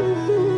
you.